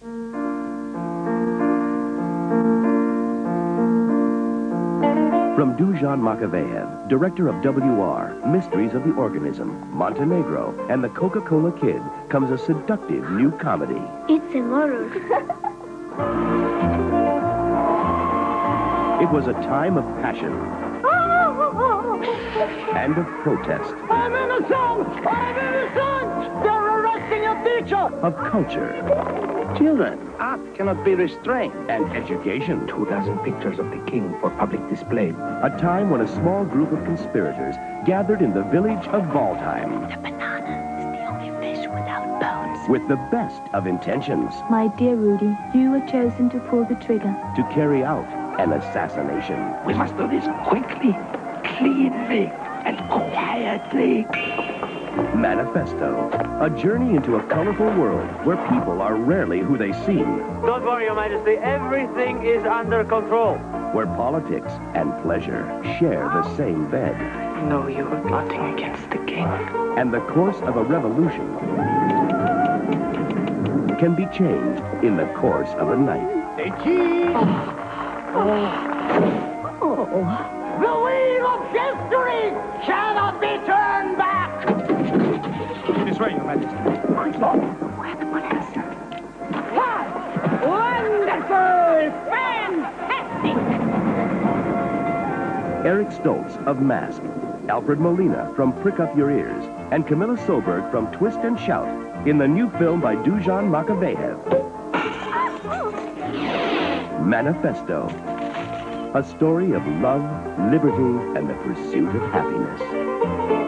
From Dušan Makavejev, director of WR, Mysteries of the Organism, Montenegro, and the Coca-Cola Kid, comes a seductive new comedy. It's a horror. It was a time of passion and of protest, I'm innocent! I'm innocent! They're arresting a teacher! of culture Children, art cannot be restrained. and education. Two dozen pictures of the king for public display. A time when a small group of conspirators gathered in the village of Waldheim The banana is the only fish without bones. with the best of intentions My dear Rudy, you were chosen to pull the trigger. to carry out an assassination. We must do this quickly, cleanly, and quietly. Manifesto, a journey into a colorful world where people are rarely who they seem, Don't worry, Your Majesty. Everything is under control. where politics and pleasure share the same bed, No, you were plotting against the king. and the course of a revolution can be changed in the course of a night. Oh. Oh. The wheel of history cannot be turned Eric Stoltz of Mask, Alfred Molina from Prick Up Your Ears, and Camilla Søeberg from Twist and Shout in the new film by Dušan Makavejev. Manifesto. A story of love, liberty, and the pursuit of happiness.